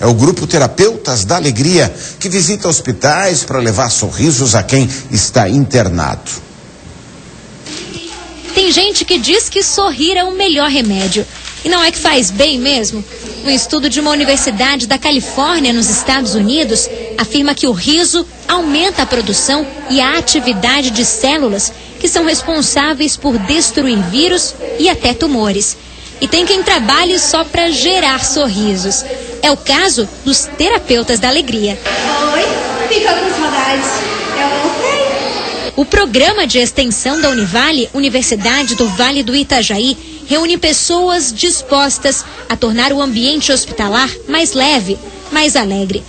É o grupo Terapeutas da Alegria, que visita hospitais para levar sorrisos a quem está internado. Tem gente que diz que sorrir é o melhor remédio. E não é que faz bem mesmo? Um estudo de uma universidade da Califórnia, nos Estados Unidos, afirma que o riso aumenta a produção e a atividade de células que são responsáveis por destruir vírus e até tumores. E tem quem trabalhe só para gerar sorrisos. É o caso dos terapeutas da alegria. Oi, fica com saudades. Eu voltei. O programa de extensão da Univale, Universidade do Vale do Itajaí, reúne pessoas dispostas a tornar o ambiente hospitalar mais leve, mais alegre.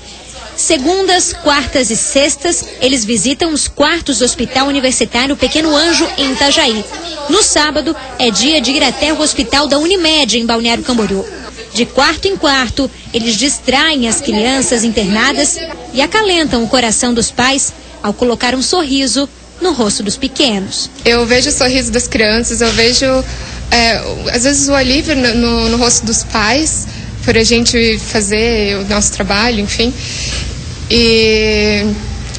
Segundas, quartas e sextas, eles visitam os quartos do Hospital Universitário Pequeno Anjo, em Itajaí. No sábado, é dia de ir até o Hospital da Unimed, em Balneário Camboriú. De quarto em quarto, eles distraem as crianças internadas e acalentam o coração dos pais ao colocar um sorriso no rosto dos pequenos. Eu vejo o sorriso das crianças, eu vejo é, às vezes o alívio no, no, no rosto dos pais por a gente fazer o nosso trabalho, enfim. E,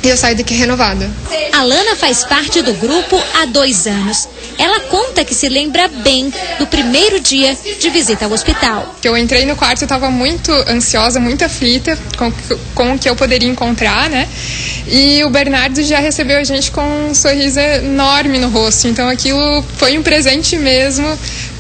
e eu saio daqui renovada. A Lana faz parte do grupo há dois anos. Ela conta que se lembra bem do primeiro dia de visita ao hospital. Eu entrei no quarto, eu estava muito ansiosa, muito aflita com, com o que eu poderia encontrar, né? E o Bernardo já recebeu a gente com um sorriso enorme no rosto. Então aquilo foi um presente mesmo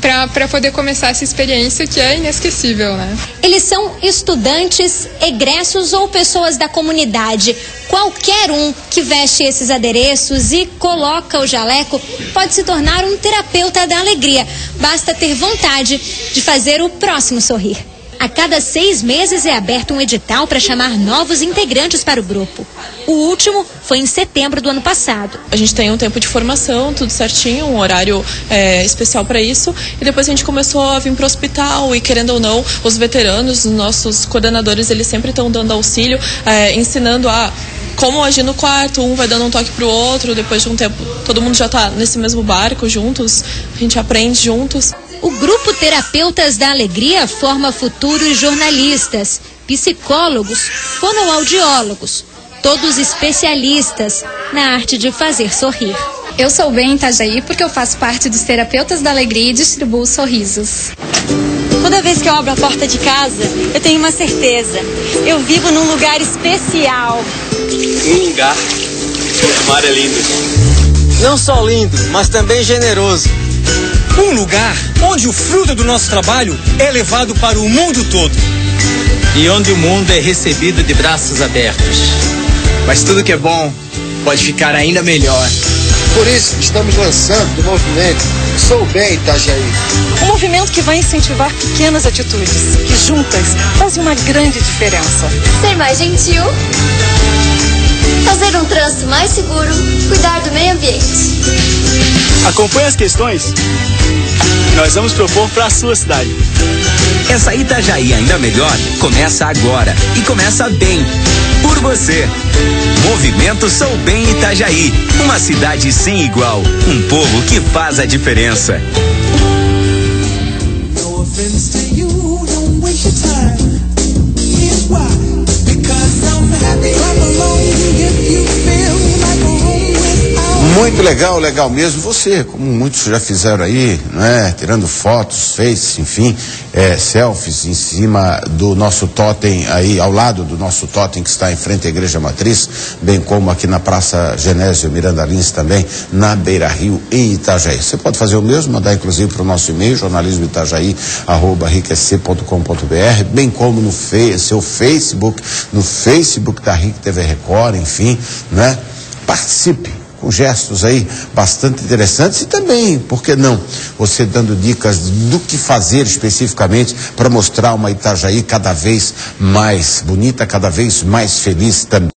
para poder começar essa experiência que é inesquecível, né? Eles são estudantes, egressos ou pessoas da comunidade. Qualquer um que veste esses adereços e coloca o jaleco pode se tornar um terapeuta da alegria. Basta ter vontade de fazer o próximo sorrir. A cada seis meses é aberto um edital para chamar novos integrantes para o grupo. O último foi em setembro do ano passado. A gente tem um tempo de formação, tudo certinho, um horário é, especial para isso. E depois a gente começou a vir para o hospital e, querendo ou não, os veteranos, os nossos coordenadores, eles sempre estão dando auxílio, é, ensinando a como agir no quarto, um vai dando um toque pro outro, depois de um tempo todo mundo já está nesse mesmo barco juntos, a gente aprende juntos. O grupo Terapeutas da Alegria forma futuros jornalistas, psicólogos, fonoaudiólogos, todos especialistas na arte de fazer sorrir. Eu sou bem Itajaí porque eu faço parte dos Terapeutas da Alegria e distribuo sorrisos. Toda vez que eu abro a porta de casa, eu tenho uma certeza. Eu vivo num lugar especial. Um lugar o mar é lindo. Não só lindo, mas também generoso. Um lugar onde o fruto do nosso trabalho é levado para o mundo todo. E onde o mundo é recebido de braços abertos. Mas tudo que é bom pode ficar ainda melhor. Por isso, estamos lançando o movimento Sou Bem Itajaí. Um movimento que vai incentivar pequenas atitudes, que juntas fazem uma grande diferença. Ser mais gentil, fazer um trânsito mais seguro, cuidar do meio ambiente. Acompanhe as questões que nós vamos propor para a sua cidade. Essa Itajaí ainda melhor começa agora e começa bem. Por você. Movimento Sou Bem Itajaí. Uma cidade sem igual. Um povo que faz a diferença. No muito legal, legal mesmo. Você, como muitos já fizeram aí, né? Tirando fotos, face, enfim, é, selfies em cima do nosso totem aí, ao lado do nosso totem que está em frente à Igreja Matriz, bem como aqui na Praça Genésio Miranda Lins também, na Beira Rio, em Itajaí. Você pode fazer o mesmo, mandar inclusive para o nosso e-mail, jornalismoitajaí.com.br, bem como no fe seu Facebook, no Facebook da RIC TV Record, enfim, né? Participe com gestos aí bastante interessantes e também, por que não, você dando dicas do que fazer especificamente para mostrar uma Itajaí cada vez mais bonita, cada vez mais feliz também.